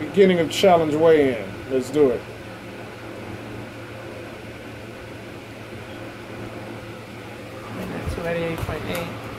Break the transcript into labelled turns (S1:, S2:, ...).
S1: Beginning of challenge weigh-in. Let's do it.
S2: Two eighty eight point eight.